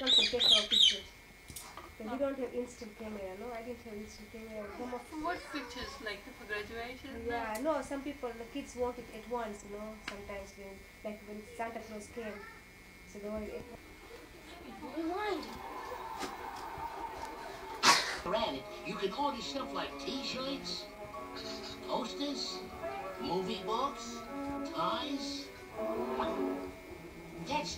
comes and takes our pictures. But we don't have instant camera, no? I didn't have instant camera. Come what pictures? Like for graduation? yeah, no, some people, the kids want it at once, you know, sometimes when, like when Santa Claus came. So they want it at Rewind. Granted, you can order stuff like t-shirts, posters, movie books, ties. That's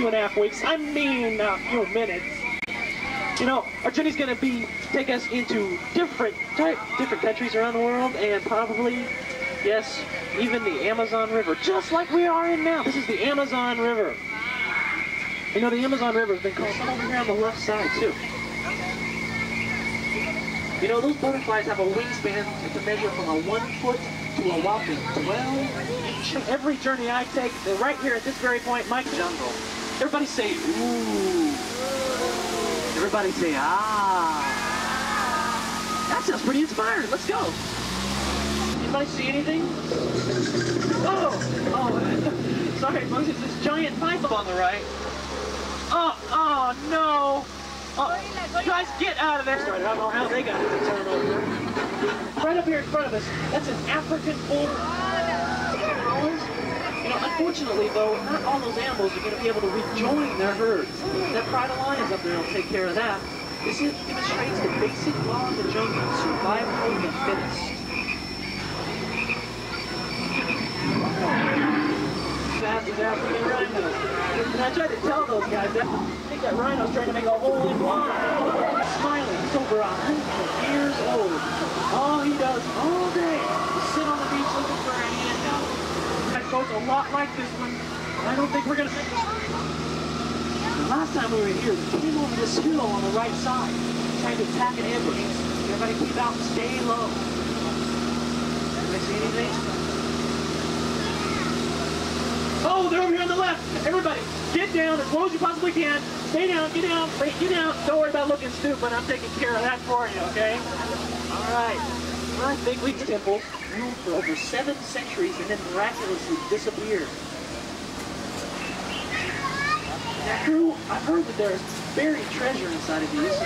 two and a half weeks. I mean, a few minutes. You know, our journey's gonna be take us into different type, different countries around the world, and probably, yes, even the Amazon River, just like we are in now. This is the Amazon River. You know, the Amazon River has been called over here on the left side too. You know, those butterflies have a wingspan that can measure from a one foot to a whopping 12 inch. Every journey I take, right here at this very point, my jungle. Everybody say, ooh. Everybody say, ah. That sounds pretty inspiring. Let's go. Anybody see anything? Oh, oh, sorry, folks. It's this giant python on the right. Oh, oh no. Oh, guys, get out of there. I don't know how they got to turn over. Right up here in front of us, that's an African bull. Unfortunately, though, not all those animals are going to be able to rejoin their herds. That pride of lions up there will take care of that. This is, demonstrates the basic law of the jungle, survival of the fittest. Fast as African rhinos. And I tried to tell those guys that I think that rhino's trying to make a hole in one. Smiling, a hundred years old. All he does all day is sit on the beach looking for a handout. Goes a lot like this one. and I don't think we're gonna make this. The last time we were here, we came over this hill on the right side, trying to attack an ambush. Everybody keep out and stay low. Anybody see anything? Oh, they're over here on the left. Everybody, get down as low as you possibly can. Stay down, get down, wait, get down. Don't worry about looking stupid. I'm taking care of that for you, okay? All right. My Big League Temple ruled for over seven centuries and then miraculously disappeared. Now, Drew, I've heard that there's buried treasure inside of these.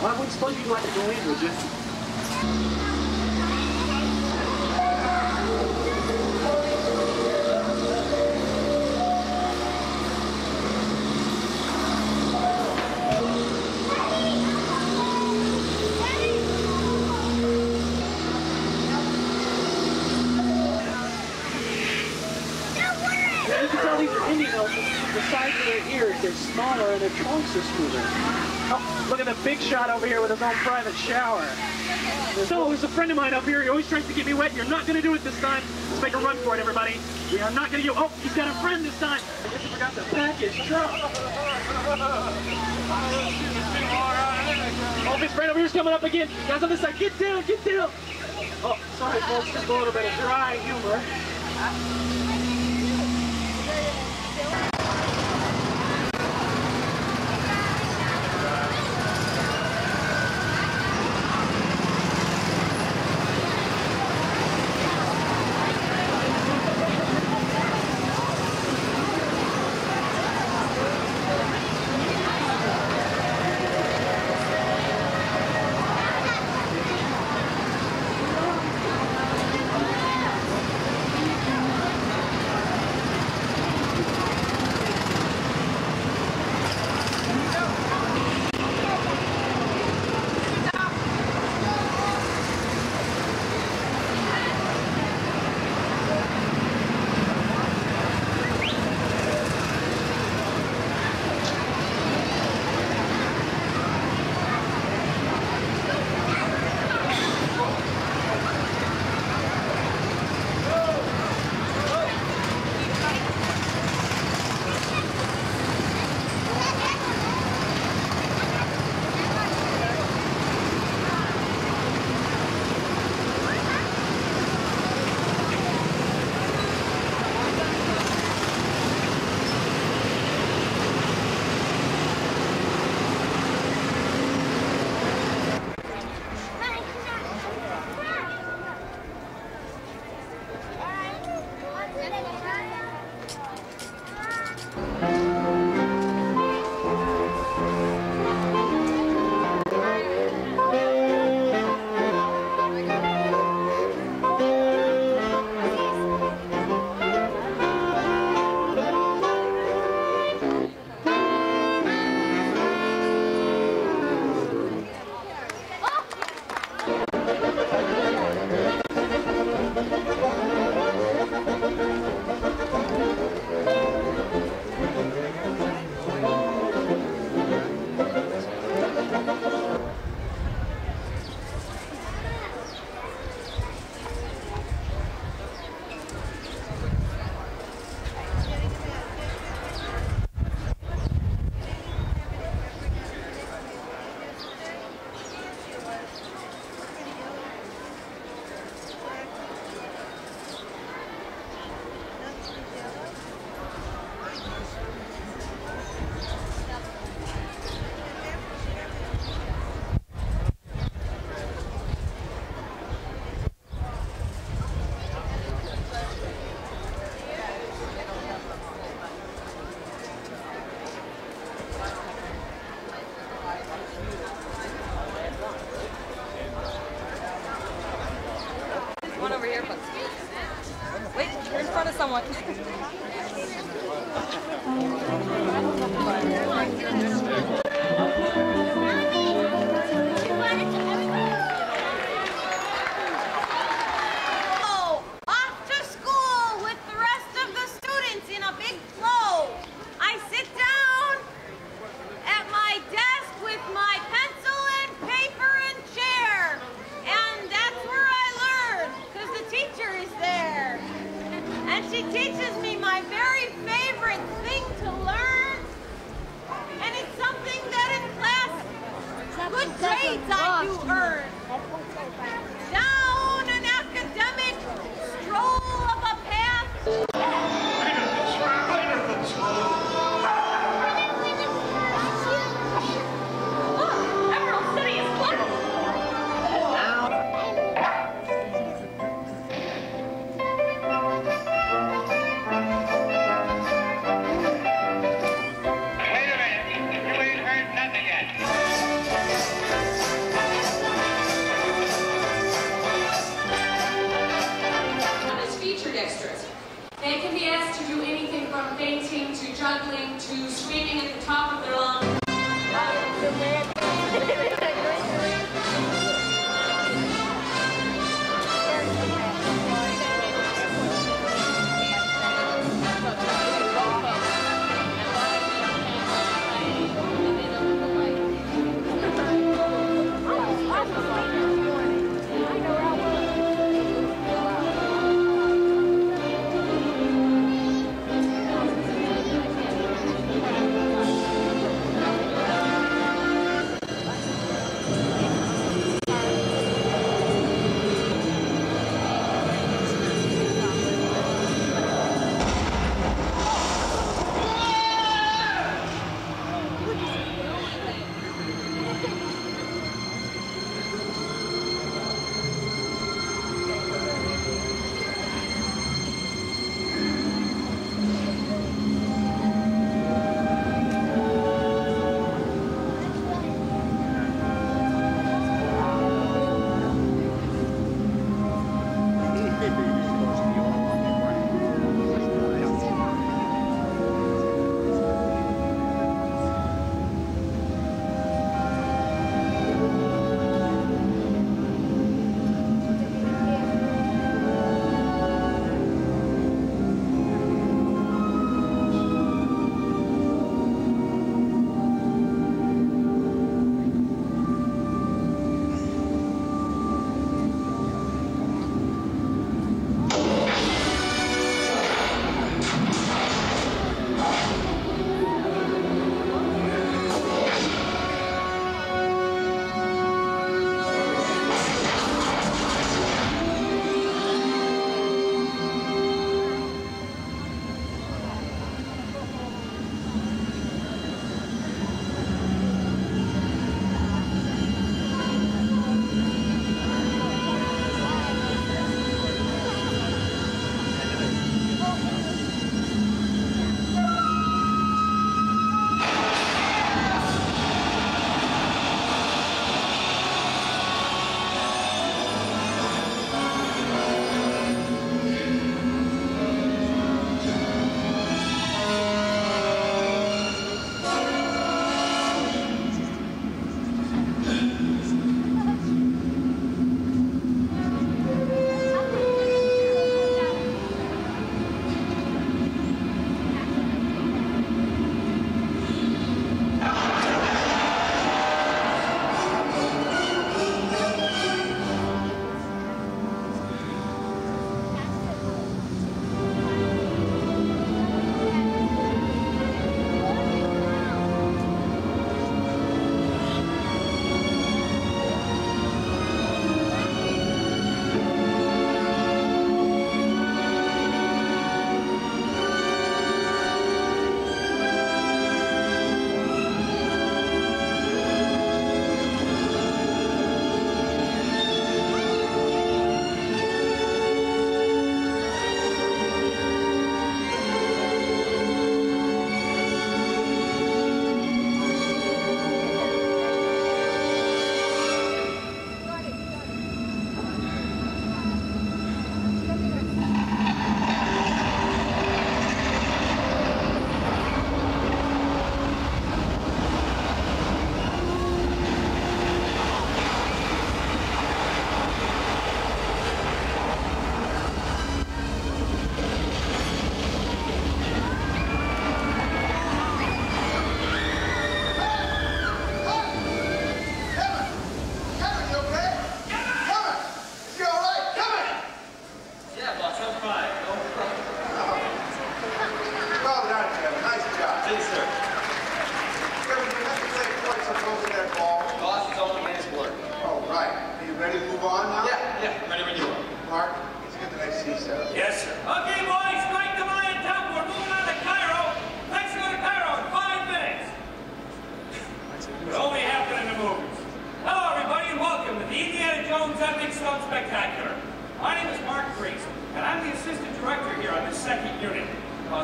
Well, I wouldn't suppose you'd like to go in, would you? They're smaller and their trunks are smoother. Oh, look at the big shot over here with his own private shower. So, there's a friend of mine up here. He always tries to get me wet. You're not going to do it this time. Let's make a run for it, everybody. We are not going to do Oh, he's got a friend this time. I guess he forgot the package truck. Oh, his friend over here's coming up again. Guys on this side, get down, get down. Oh, sorry, folks. Just a little bit of dry humor.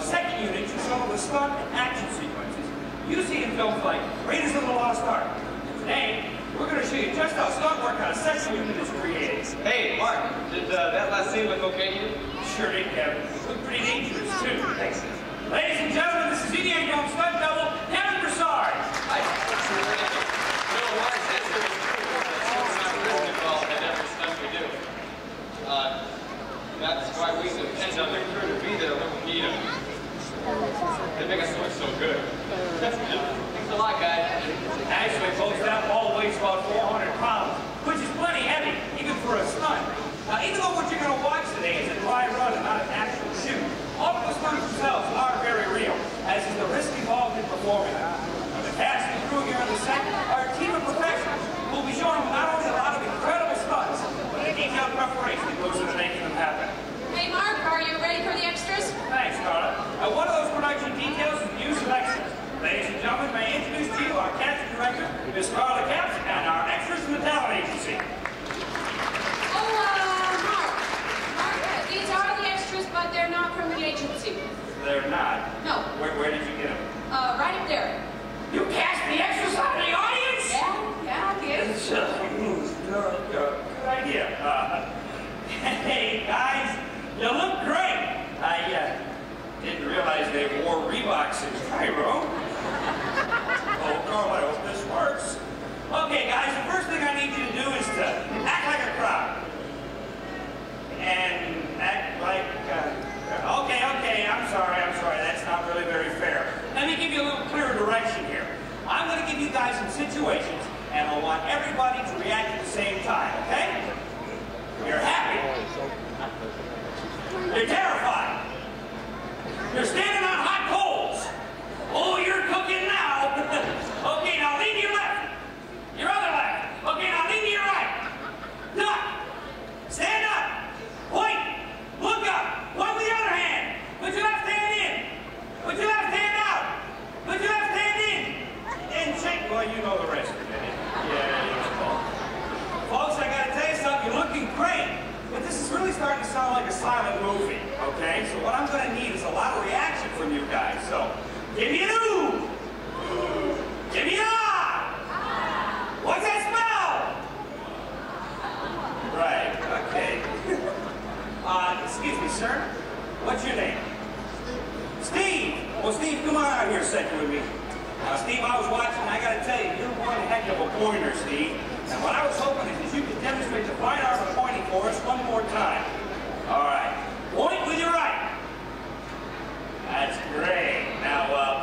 Second unit some of the stunt and action sequences you see in films like Raiders of the Lost Ark. Today, we're going to show you just how stunt work on a second unit is created. Hey, Mark, did uh, that last scene look okay to you? Sure did, Kevin. It looked pretty dangerous, too. Thanks. Ladies and gentlemen, this is Indiana Jones stunt double, Kevin Broussard. I, you know what? That's really true. That's not risk involved in every stunt we do. Uh, that's why we depend on the crew to be there when we need them. They make us look so good. Thanks a lot, guys. Actually, folks, that ball weighs about 400 pounds, which is plenty heavy, even for a stunt. Now, even though what you're going to watch today is a dry run and not an actual shoot, all of the stunts themselves are very real, as is the risk involved in performing. Now, the cast and crew here on the set are a team of professionals who will be showing you not only a lot of incredible stunts, but a detailed preparation that goes into making them happen. Hey, Mark, are you ready for the extras? Thanks, Carla. Now, one of those production details is the use of extras. Ladies and gentlemen, may I introduce to you our casting director, Miss Carla Capps, and our extras from the talent agency. Oh, uh, Mark. Mark, uh, these are the extras, but they're not from the agency. They're not. No. Where, where did you get them? Uh, right up there. You cast the extras out of the audience? Yeah, yeah, I did. It's, uh, good, good idea. Uh, hey, guys, you look great. I uh, didn't realize they wore Reeboks in Cairo. oh, Carl, I hope this works. Okay, guys, the first thing I need you to do is to act like a crowd. And act like, uh, okay, okay, I'm sorry, I'm sorry, that's not really very fair. Let me give you a little clearer direction here. I'm going to give you guys some situations, and I want everybody to react at the same time, okay? You're happy. You're terrified. You're standing on hot coals. Oh, you're cooking now. okay, now lean to your left. Your other left. Okay, now lean to your right. Duck. Stand up. Point. Look up. Point with your other hand. Put your left hand in. Put your left hand out. Put your left hand in. And shake. Well, you know the rest of it. Yeah, you. Folks, I gotta tell you something. You're looking great. This is really starting to sound like a silent movie, okay? So what I'm gonna need is a lot of reaction from you guys. So, give me an ooh. Give me an ah. What's that smell? Right, okay. uh, excuse me, sir. What's your name? Steve. Well, Steve, come on out here a second with me. Now, Steve, I was watching, I gotta tell you, you're one heck of a pointer, Steve. And what I was hoping is you could demonstrate the fine art of pointing for us one more time. All right. Point with your right. That's great. Now, uh,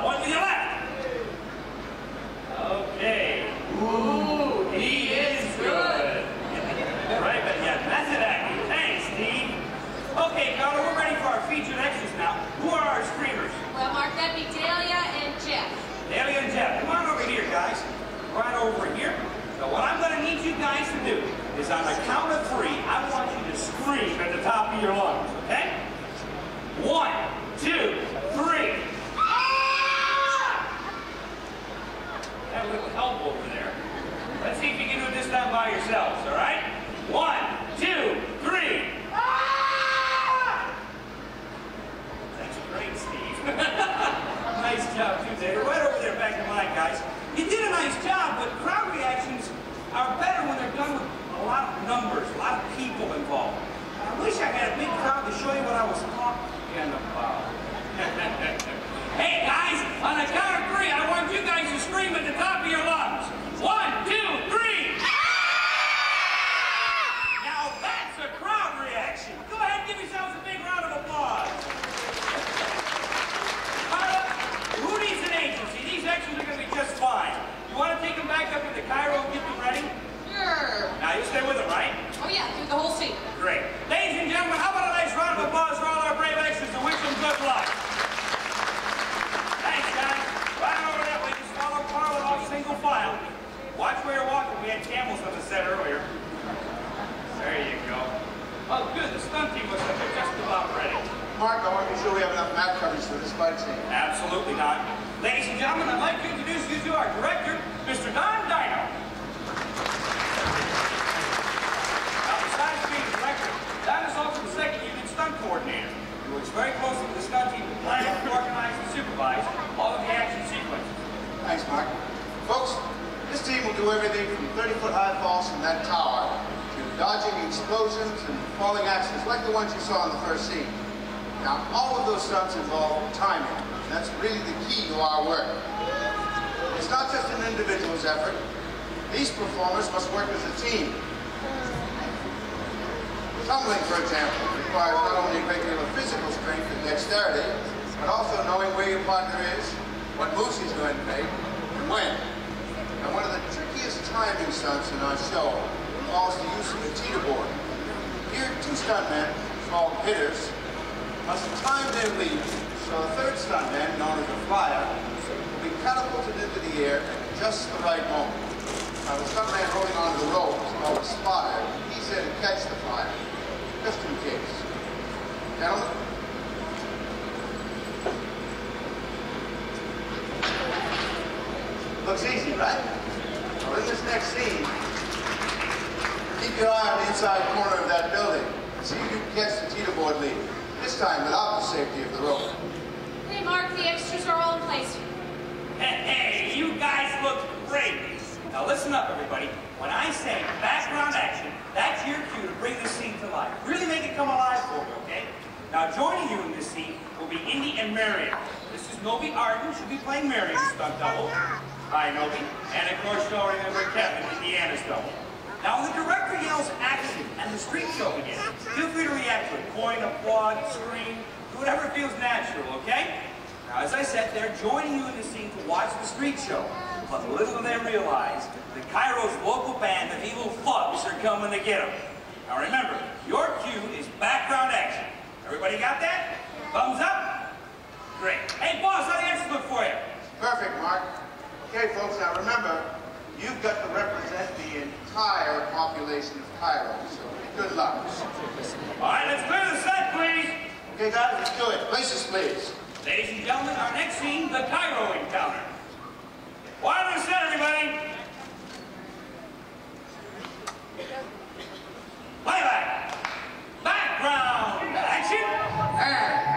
listen up, everybody. When I say background action, that's your cue to bring this scene to life. Really make it come alive for me, okay? Now joining you in this scene will be Indy and Marion. This is Novi Arden. She'll be playing Marion's stunt double. Hi, Novi. And of course, you'll remember Kevin, Indiana's double. Now, when the director yells action and the street show begins, feel free to react to it. Point, applaud, scream, do whatever feels natural, okay? Now, as I said, they're joining you in the scene to watch the street show. But little do they realize that Cairo's local band of evil thugs are coming to get them. Now remember, your cue is background action. Everybody got that? Thumbs up? Great. Hey, boss, how the answers look for you? Perfect, Mark. Okay, folks, now remember, you've got to represent the entire population of Cairo, so good luck. All right, let's clear the set, please. Okay, guys, let's do it. Places, please. Ladies and gentlemen, our next scene, the Cairo encounter. Of the set, everybody. Playback. Background. Action. And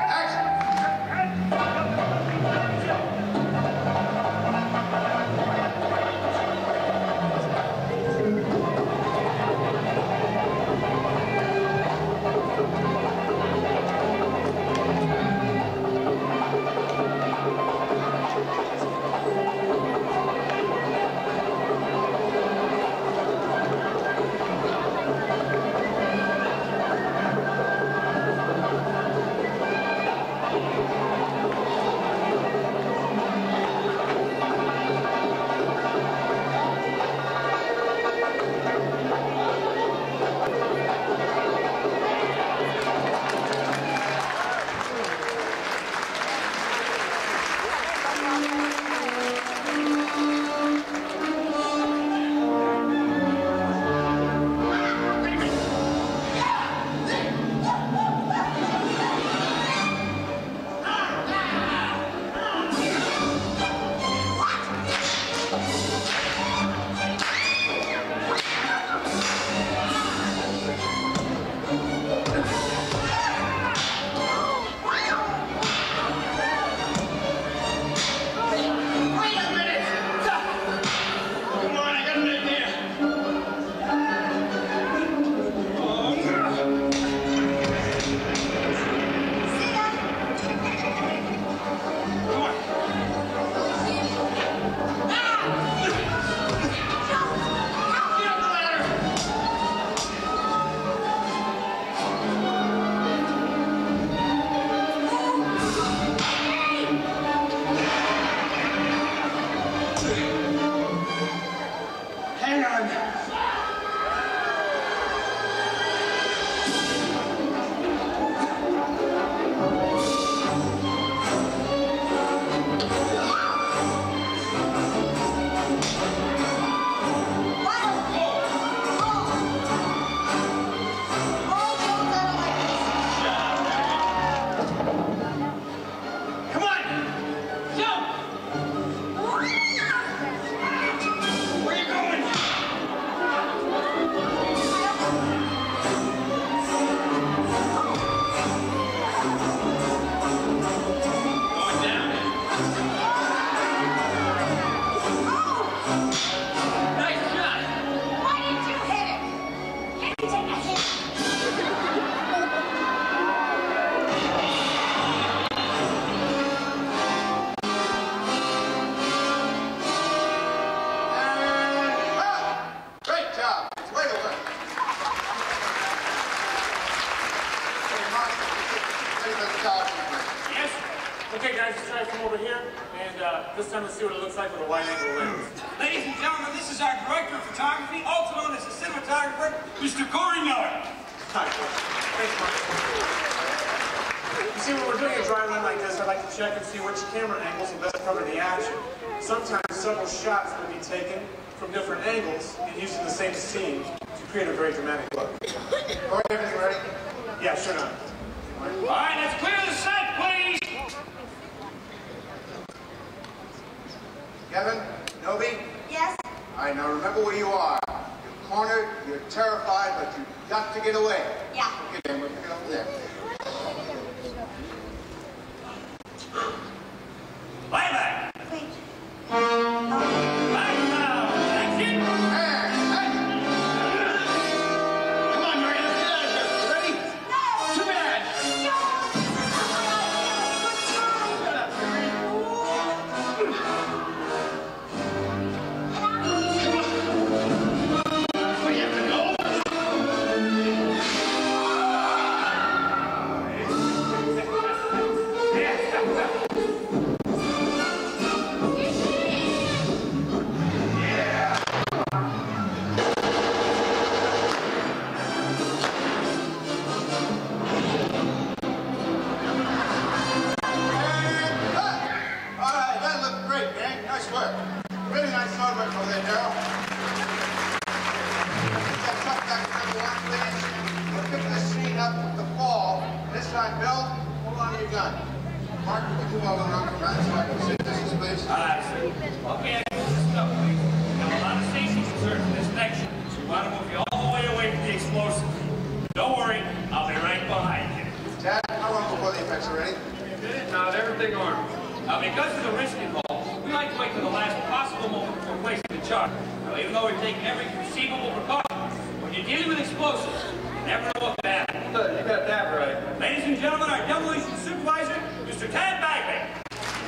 charge. Now, even though we're taking every conceivable precaution, when you're dealing with explosives, you never know what happen. You got that right. Ladies and gentlemen, our demolition supervisor, Mr. Tad Bagley.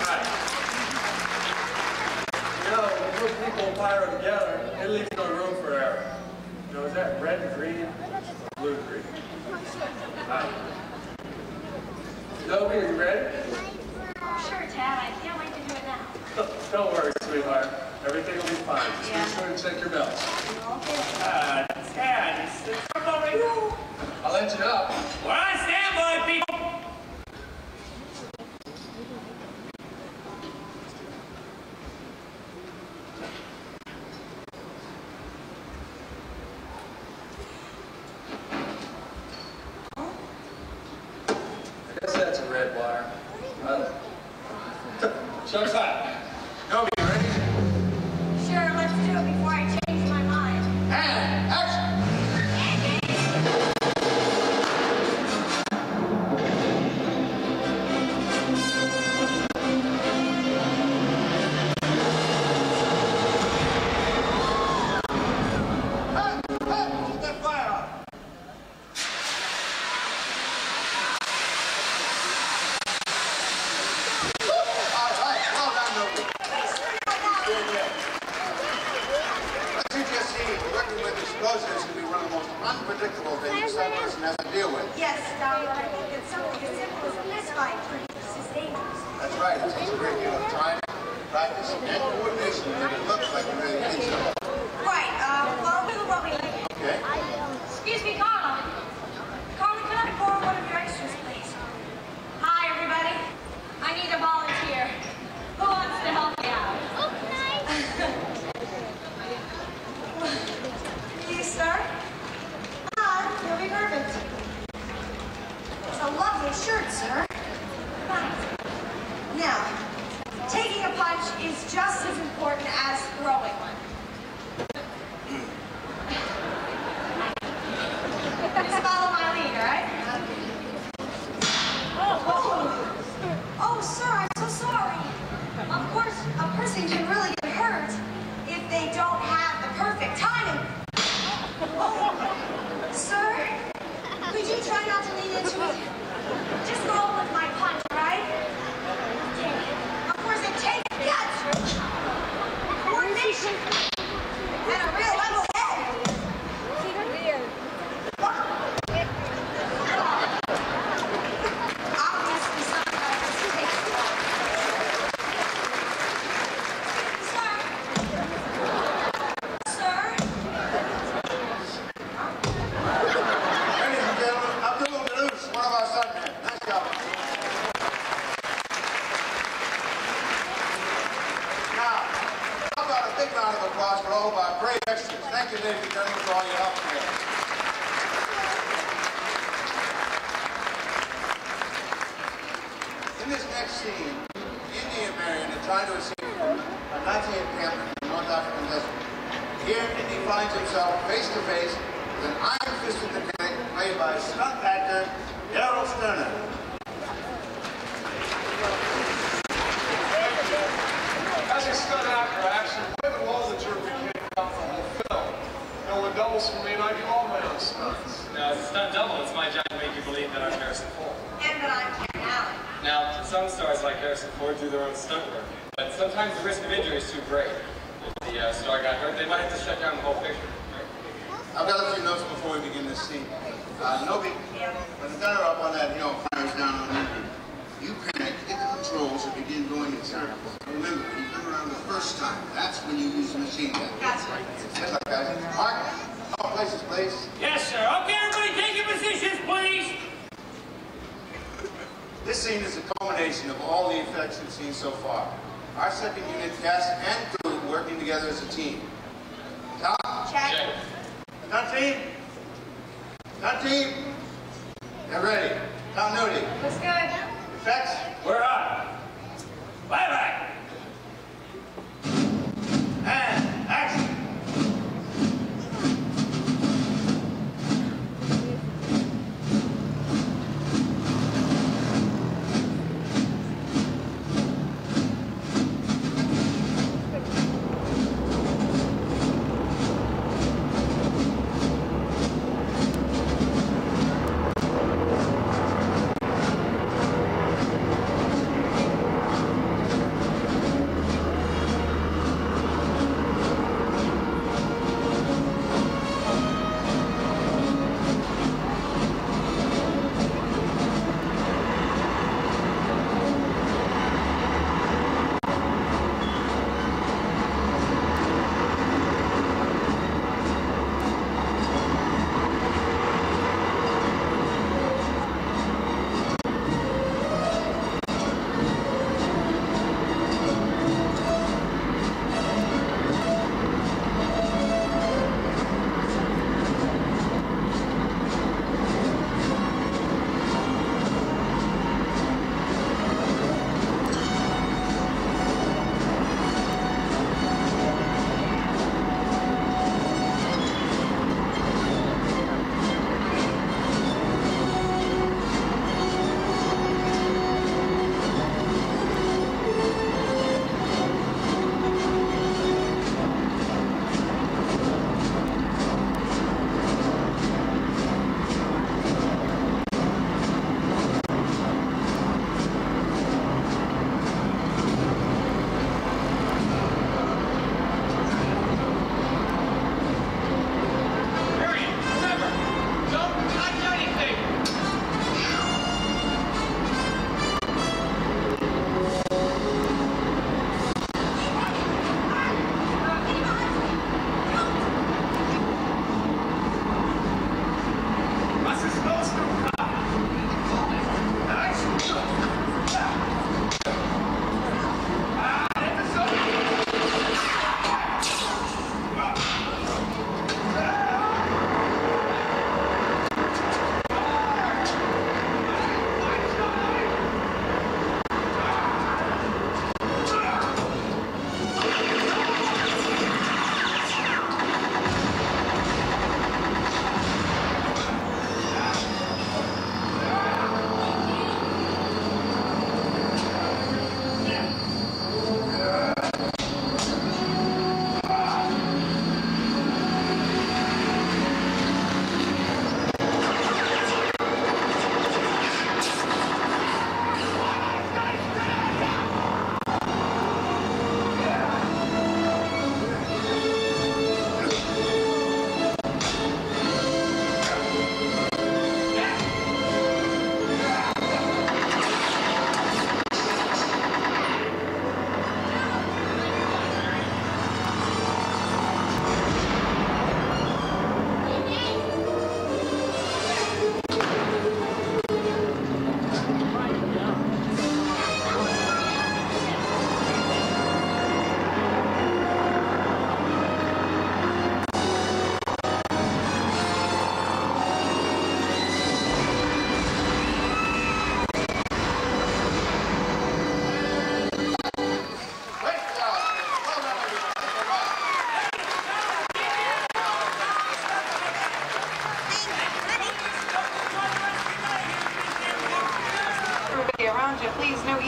Right. You know, when two people fire together, it leaves no room for error. You know, is that red and green or blue and green? Right. Zoe, are you ready? Sure, Tad. I can't wait to do it now. Don't worry, sweetheart. Everything will be fine. Just yeah. make sure and check your belts. Ah, uh, Dad, it's the trouble right now. I'll let you up. Well, I stand by, people.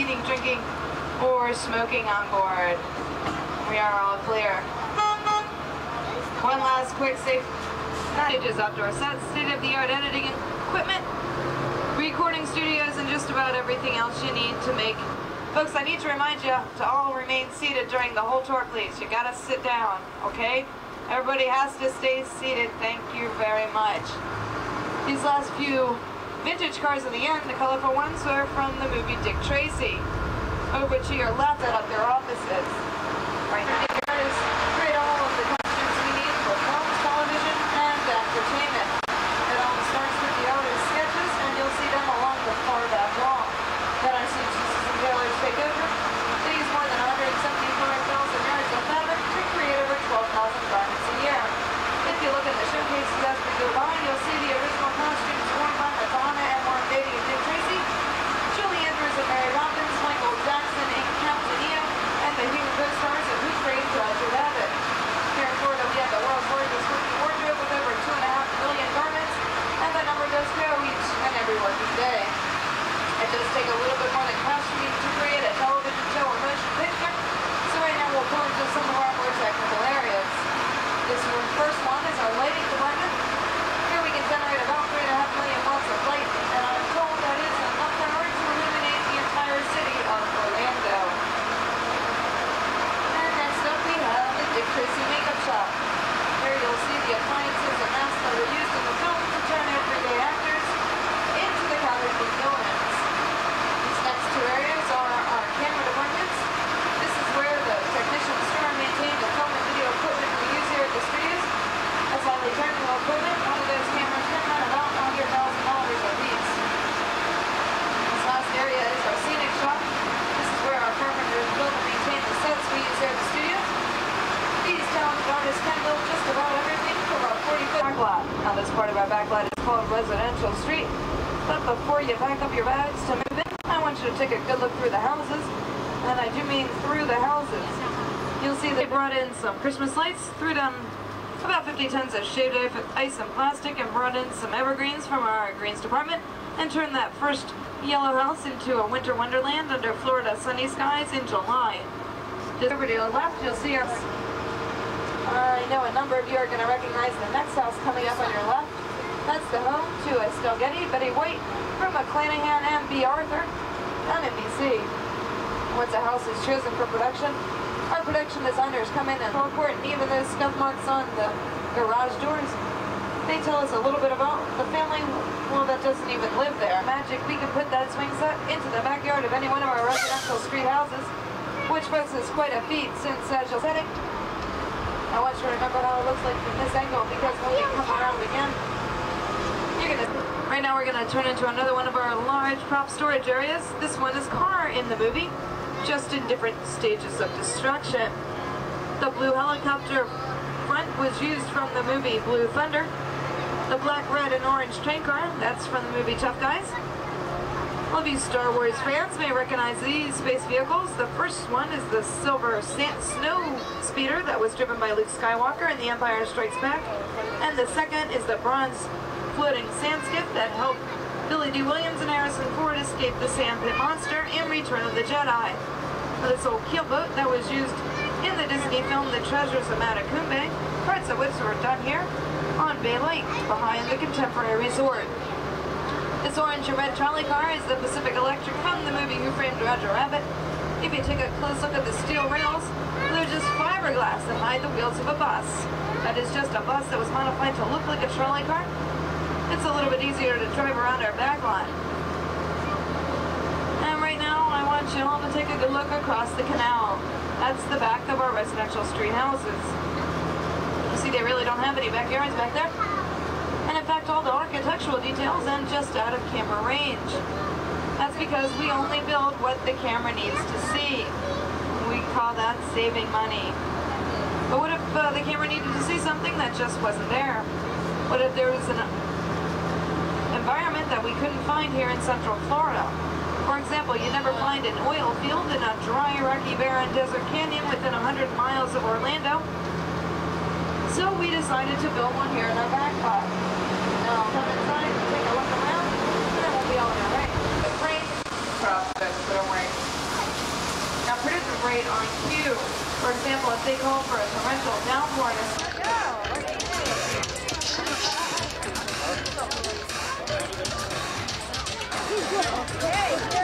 Eating, drinking, or smoking on board. We are all clear. One last quick safe packages outdoor sets, state-of-the-art editing equipment, recording studios, and just about everything else you need to make. Folks, I need to remind you to all remain seated during the whole tour, please. You gotta sit down, okay? Everybody has to stay seated. Thank you very much. These last few vintage cars in the end, the colorful ones, were from the movie Dick Tracy. Over to your left, set up their offices. Wonderland under Florida sunny skies in July. Just over to your left, you'll see us. I know a number of you are going to recognize the next house coming up on your left. That's the home to Estelle Getty, Betty White, from McClanahan and Bea Arthur on NBC. Once a house is chosen for production, our production designers come in and report and even those scuff marks on the garage doors. They tell us a little bit about the family, doesn't even live there. Magic, we can put that swing set into the backyard of any one of our residential street houses, which is quite a feat since uh, you'll it. I want you to remember how it looks like from this angle because when we come around again, you're gonna. Right now we're gonna turn into another one of our large prop storage areas. This one is car in the movie, just in different stages of destruction. The blue helicopter front was used from the movie Blue Thunder. The black, red, and orange train car, that's from the movie Tough Guys. All of you Star Wars fans may recognize these space vehicles. The first one is the silver sand snow speeder that was driven by Luke Skywalker in The Empire Strikes Back. And the second is the bronze floating sand skiff that helped Billy Dee Williams and Harrison Ford escape the sand pit monster in Return of the Jedi. This old keelboat that was used in the Disney film The Treasures of Matecumbe, parts of which were done here on Bay Lake behind the Contemporary Resort. This orange and red trolley car is the Pacific Electric from the movie Who Framed Roger Rabbit. If you take a close look at the steel rails, they're just fiberglass that hide the wheels of a bus. That is just a bus that was modified to look like a trolley car. It's a little bit easier to drive around our back lot. And right now, I want you all to take a good look across the canal. That's the back of our residential street houses. See, they really don't have any backyards back there. And in fact, all the architectural details end just out of camera range. That's because we only build what the camera needs to see. We call that saving money. But what if uh, the camera needed to see something that just wasn't there? What if there was an environment that we couldn't find here in Central Florida? For example, you never find an oil field in a dry, rocky, barren desert canyon within 100 miles of Orlando. So we decided to build one here in our back pot. Now I'll come inside and take a look around, and then we'll be all in our right. The brain process, but don't worry. Now producers rate on cue. For example, if they call for a torrential downpour to set go, Okay,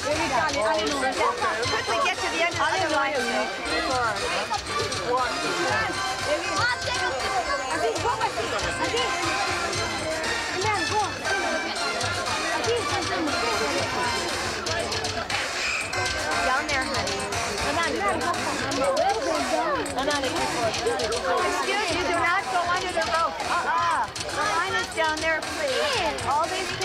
Quickly. Down there, honey. Excuse you, do not go under the rope. Uh-uh. The line is down there, please. All these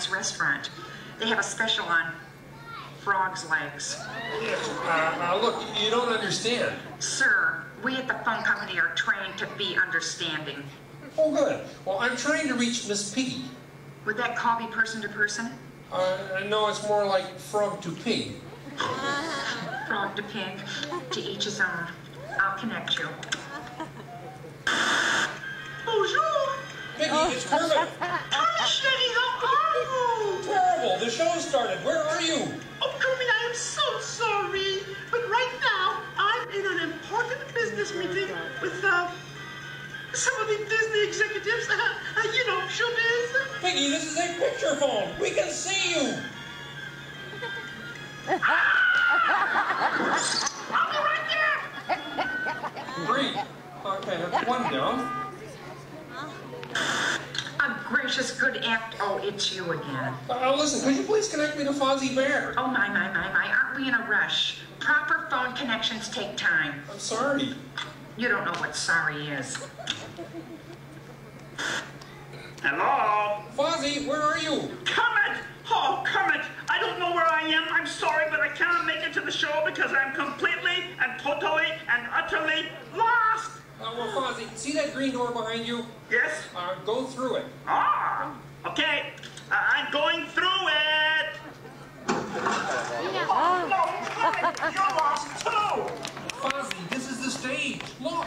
Chefs restaurant. They have a special on frog's legs. Uh, uh, look, you don't understand. Sir, we at the phone company are trained to be understanding. Oh, good. Well, I'm trying to reach Miss Piggy. Would that call be person to person? Uh, no, it's more like frog to pig. Frog to pig, to each his own. I'll connect you. Bonjour! Piggy, it's Kermit. Kermit Schnitty, how are you? Terrible. The show started. Where are you? Oh, Kermit, I am so sorry. But right now, I'm in an important business meeting with, uh, some of the Disney executives. Uh, uh, you know, showbiz. Piggy, this is a picture phone. We can see you. I'll be right there. Great. Okay, that's one down. A gracious good act. Oh, it's you again. Uh, listen, could you please connect me to Fozzie Bear? Oh, my, my, my, my. Aren't we in a rush? Proper phone connections take time. I'm sorry. You don't know what sorry is. Hello? Fozzie, where are you? Kermit! Oh, Kermit, I don't know where I am. I'm sorry, but I cannot make it to the show because I'm completely and totally and utterly lost. Uh, well, Fozzie, see that green door behind you? Yes? Uh, go through it. Ah, okay. Uh, I'm going through it. Oh, no, Kermit, you're lost too. Fozzie, this is the stage. Look.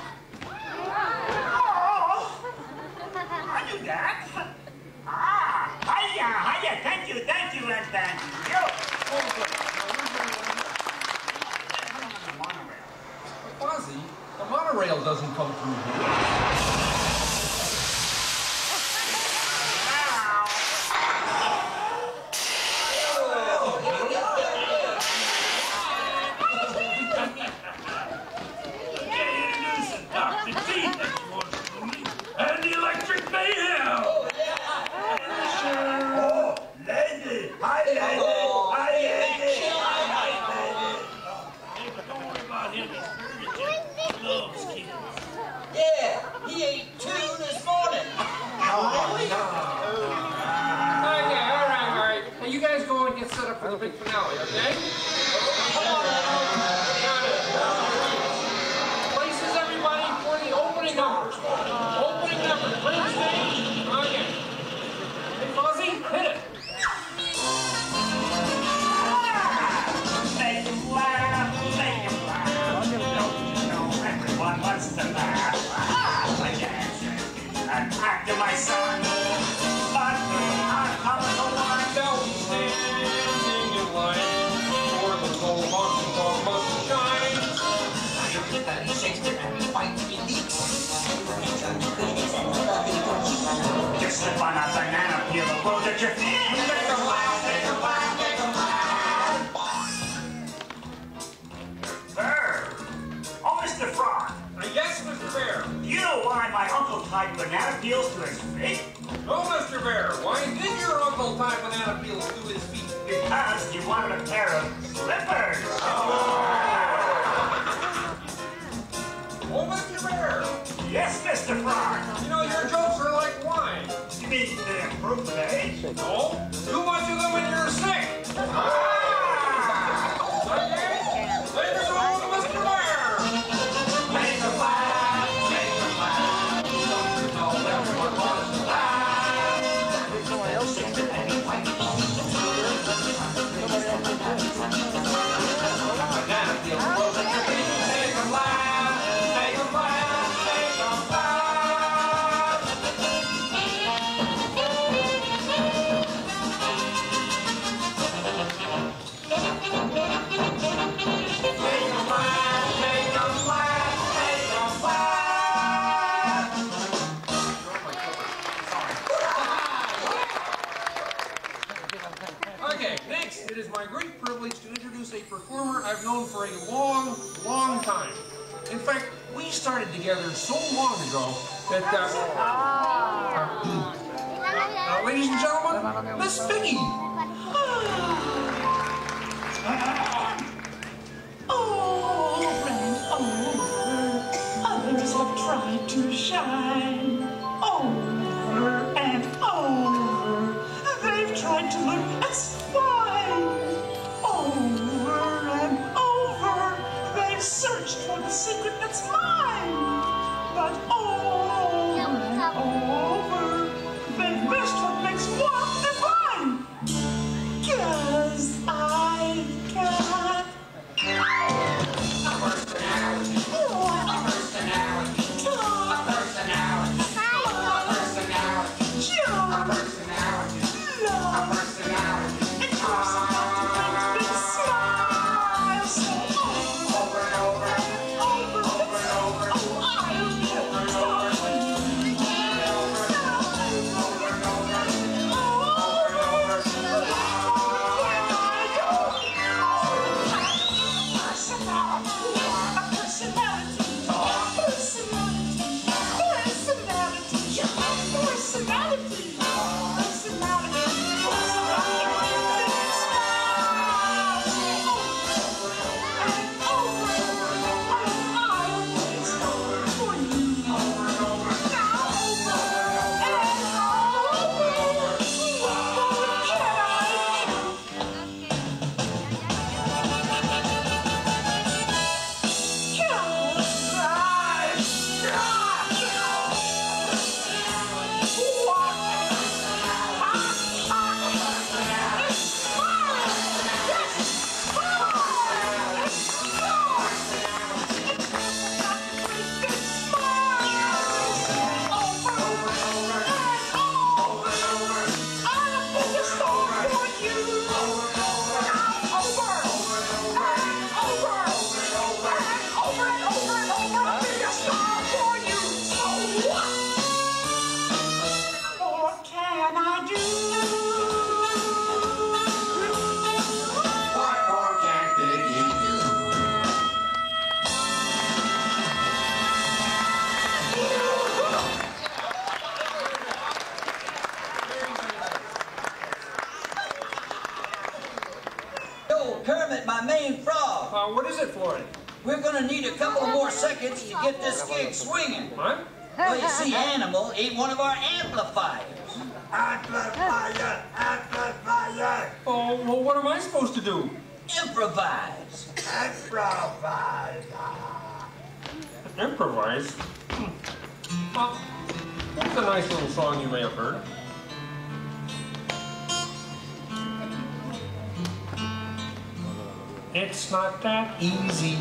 easy,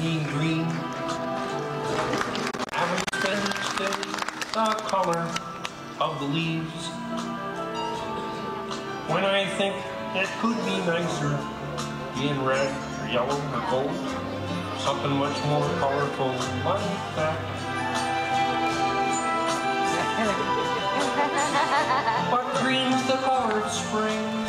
ye green. Average stands still the color of the leaves. When I think it could be nicer, being red or yellow or gold, something much more colorful like that. but green's the color of spring.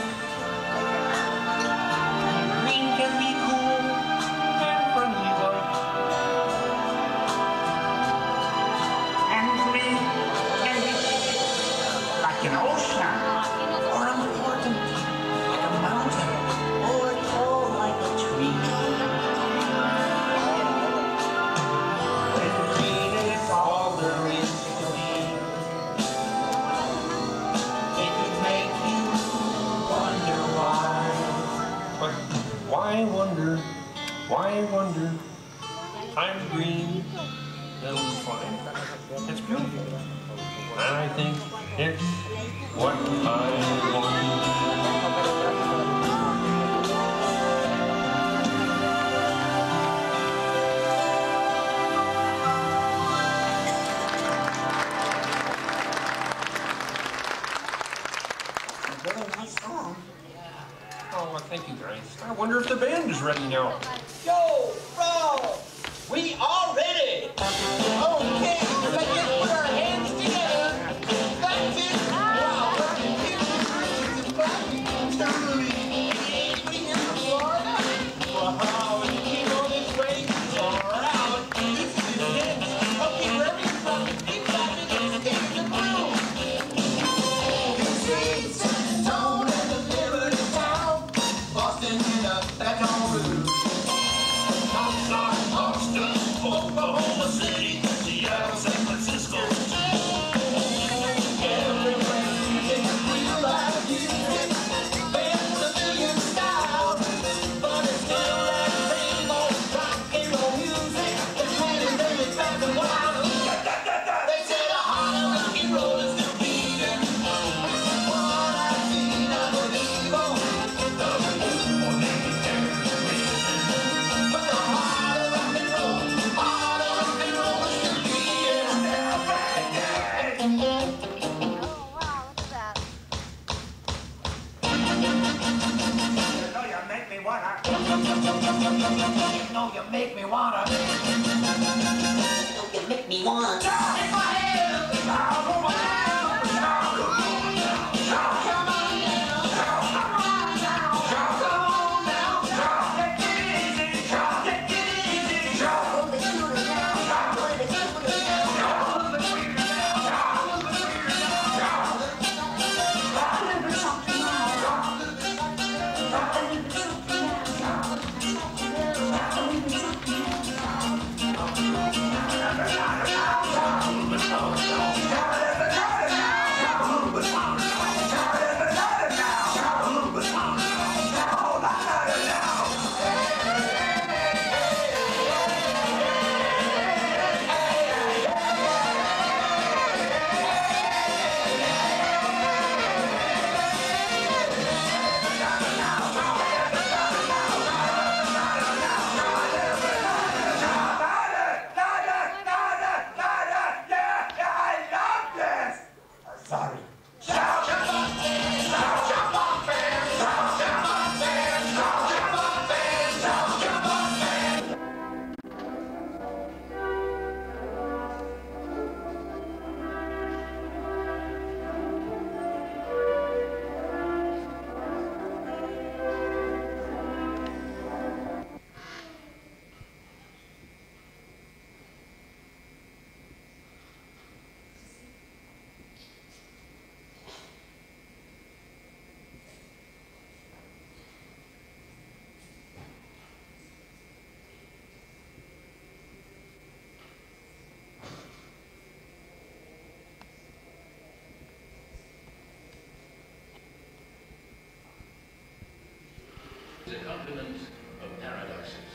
Continent of paradoxes.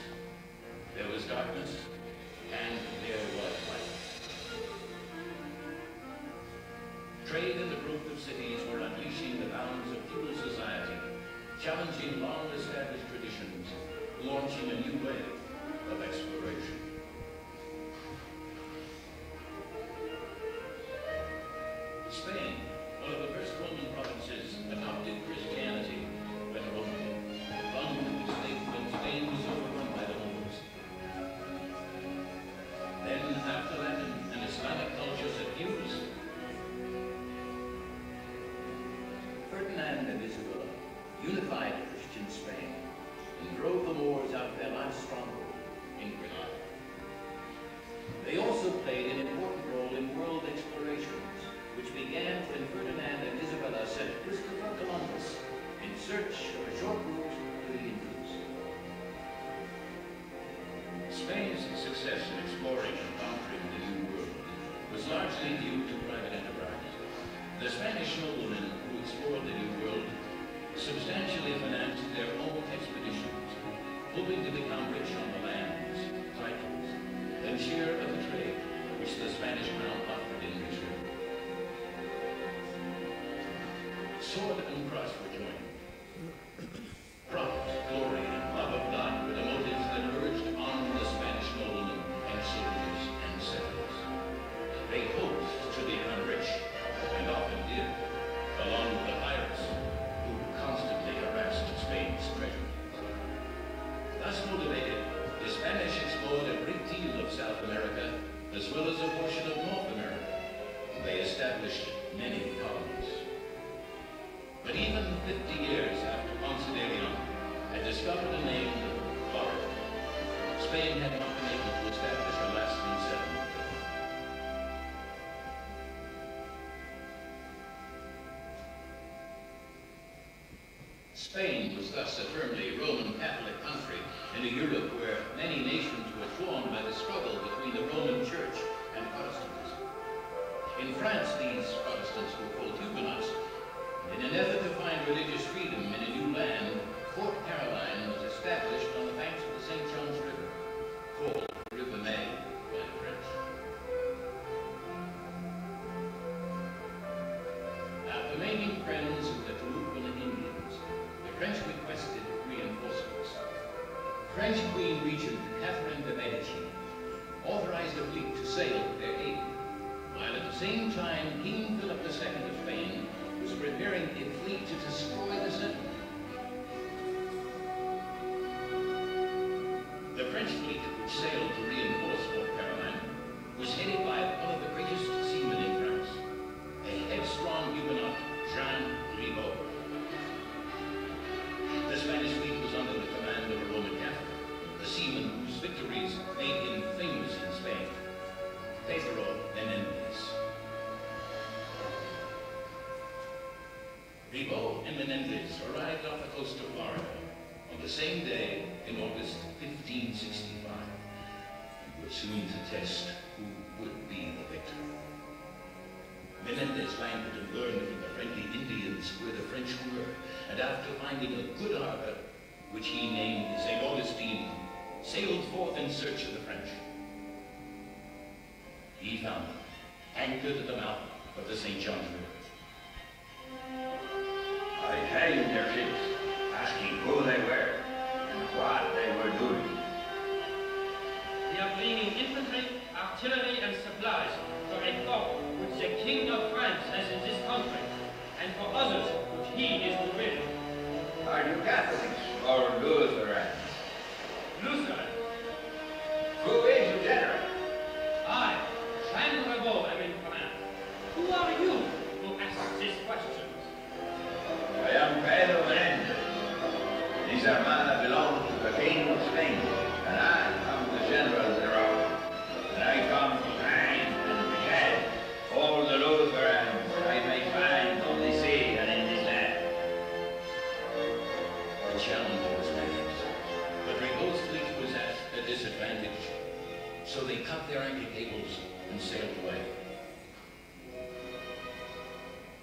So they cut their anchor cables and sailed away.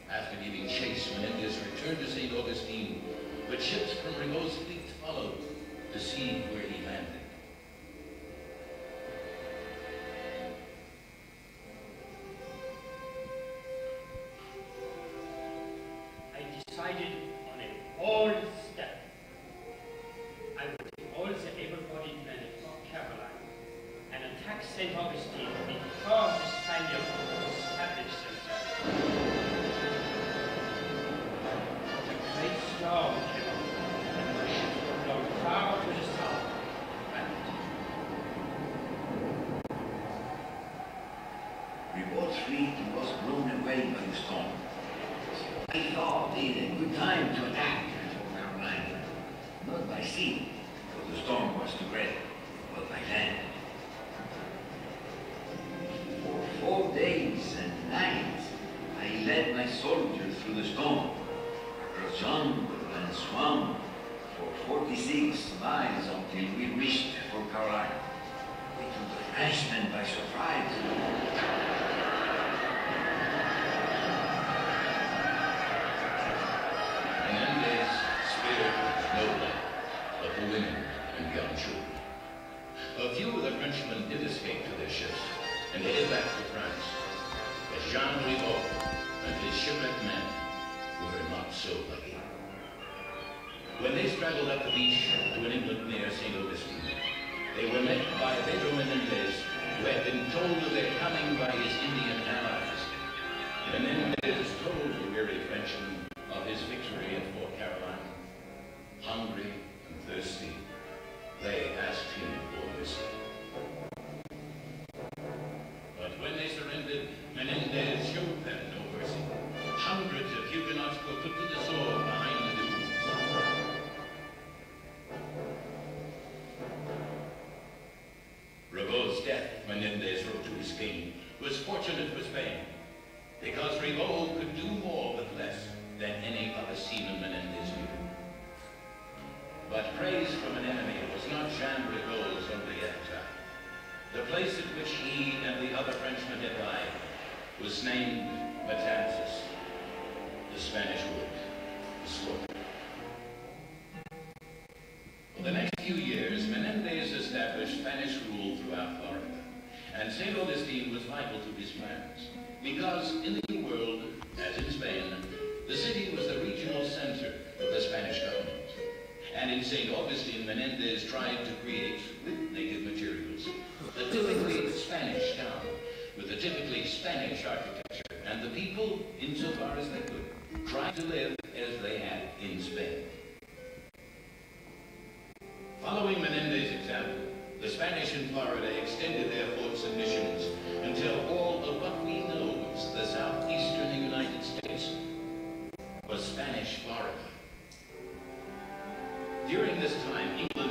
After giving chase, Menendez returned to St. Augustine, but ships from Ribault's fleet followed to see where he landed. to live as they had in Spain. Following Menendez's example, the Spanish in Florida extended their forts and missions until all of what we know as the southeastern United States was Spanish Florida. During this time, England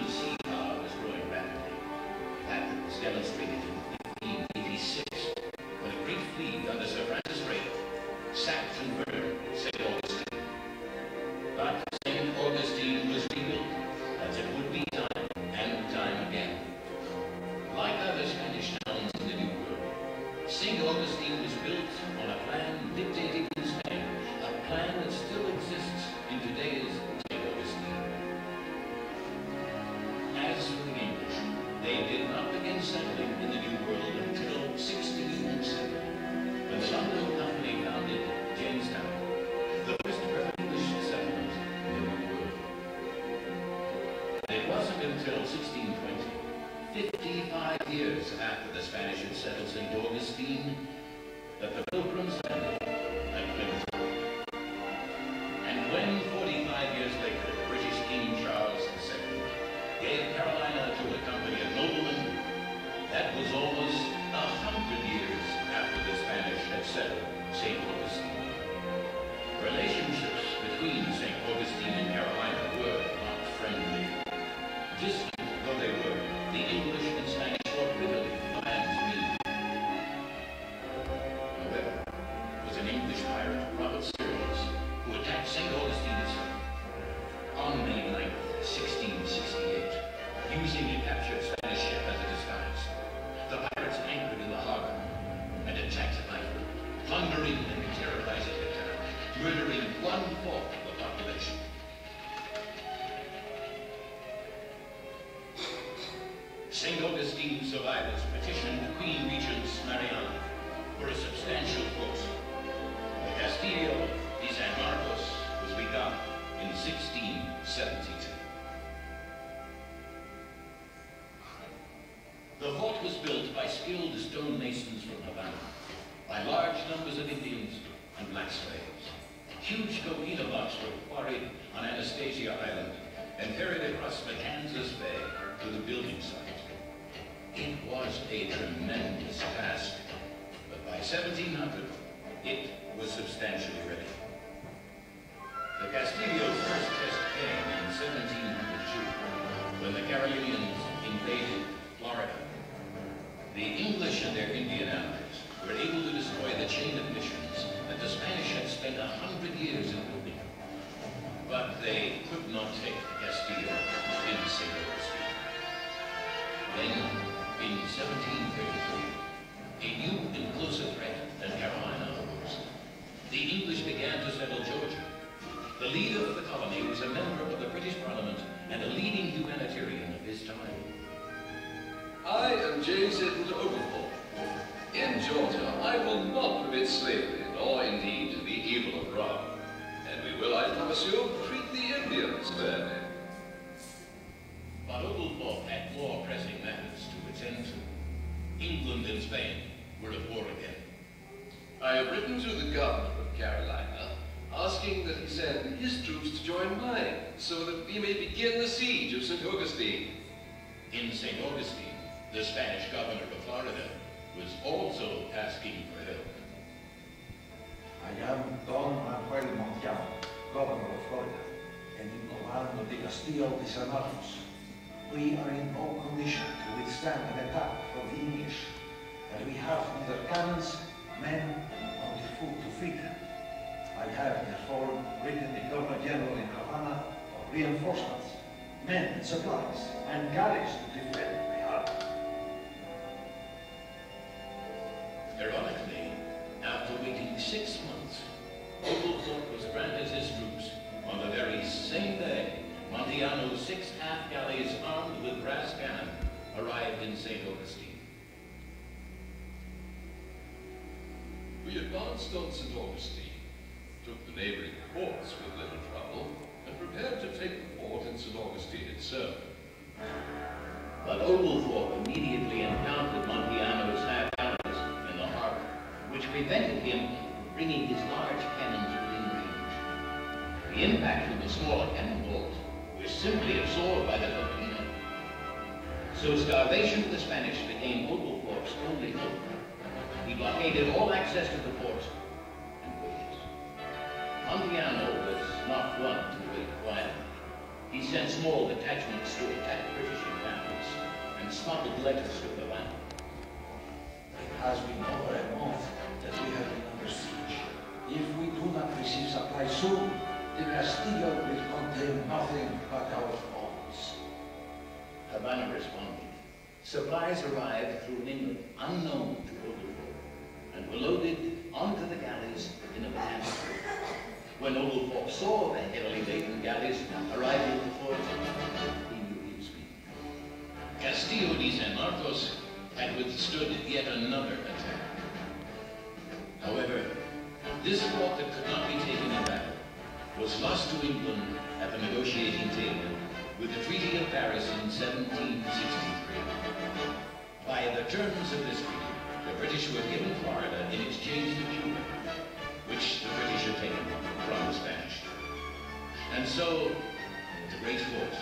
And so, with great force,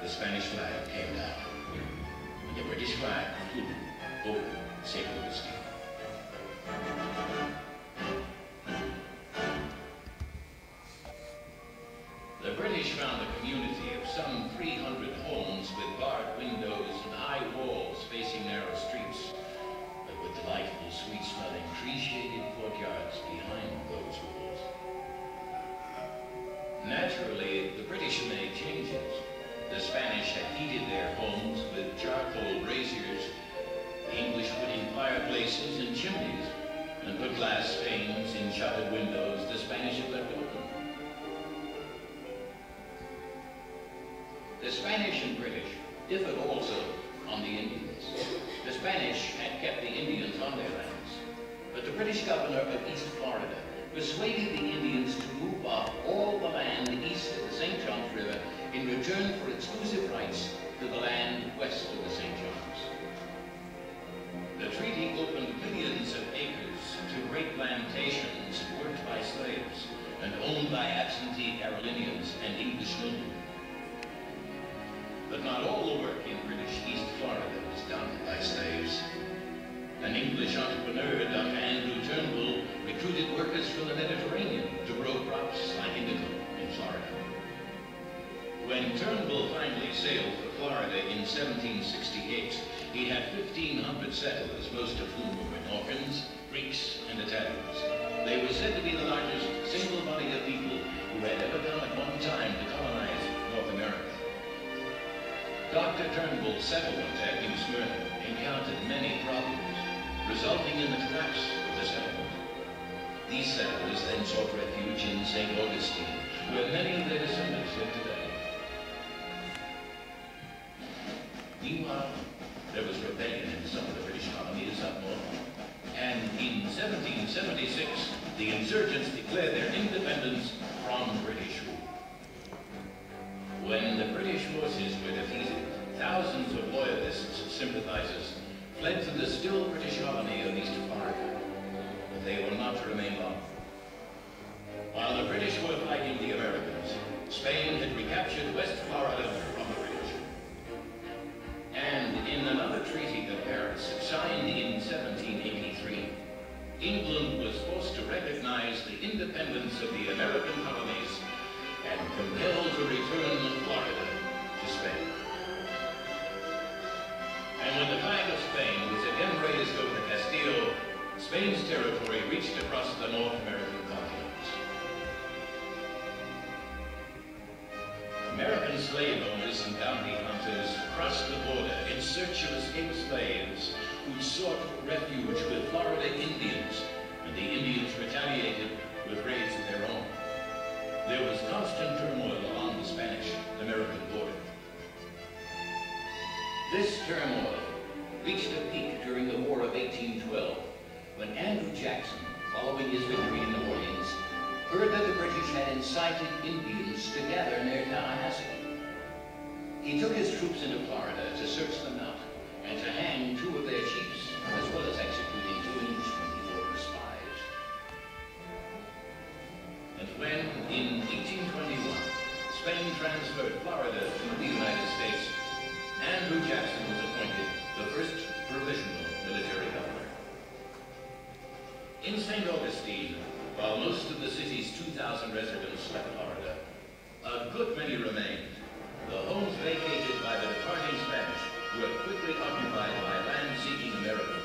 the Spanish flag came down. And oh, the British flag flew over St. Augustine. sought refuge with Florida Indians, and the Indians retaliated with raids of their own. There was constant turmoil along the Spanish-American border. This turmoil reached a peak during the War of 1812, when Andrew Jackson, following his victory in the Orleans, heard that the British had incited Indians to gather near Tallahassee. He took his troops into Florida to search them out and to hang two of St. Augustine, while most of the city's 2,000 residents left Florida, a good many remained, the homes vacated by the departing Spanish were quickly occupied by land-seeking Americans.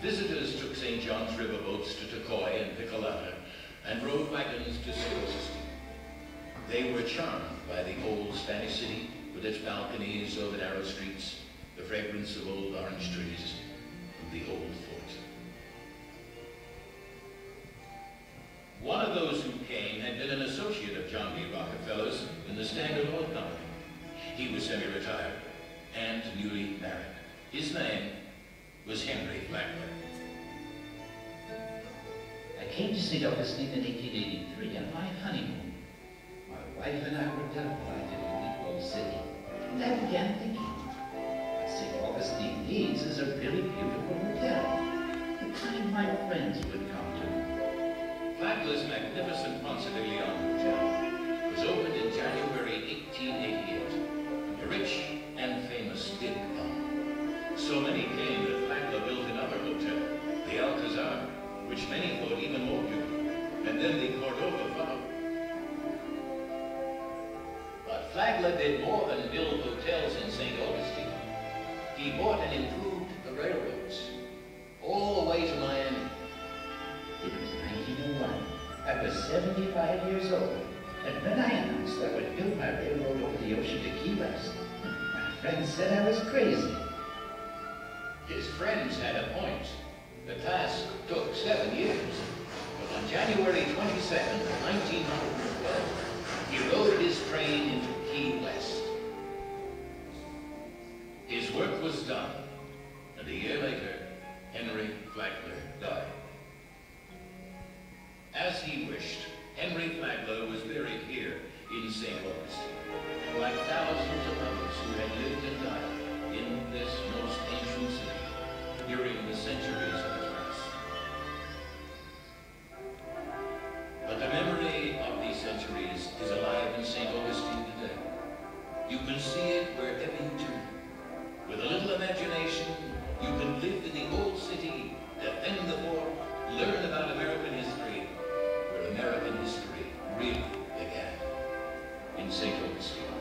Visitors took St. John's River boats to Tocoi and Picolata and rode wagons to San They were charmed by the old Spanish city with its balconies over narrow streets, the fragrance of old orange trees, and the old fort. One of those who came had been an associate of John D. Rockefeller's in the Standard Oil Company. He was semi-retired and newly married. His name was Henry Flagler. I came to St. Augustine in 1883 on my honeymoon. My wife and I were delighted with the old city. And I began thinking, what St. Augustine needs is a really beautiful hotel. The kind my friends would come to. Flagler's magnificent Ponce de Leon Hotel was opened in January 1888. A rich and famous did come. So many Then the Cordova followed. But Flagler did more than build hotels in St. Augustine. He bought and improved the railroads, all the way to Miami. It was 1901. I was 75 years old. And when I announced I would build my railroad over the ocean to Key West, my friends said I was crazy. His friends had a point. The task took seven years. On January 22, 1912, he rode his train into Key West. His work was done, and a year later, Henry Flagler died. As he wished, Henry Flagler was buried here in St. Augustine, like thousands of others who had lived and died in this most ancient city during the centuries the memory of these centuries is alive in St. Augustine today. You can see it wherever you turn. With a little imagination, you can live in the old city, defend the war, learn about American history, where American history really began, in St. Augustine.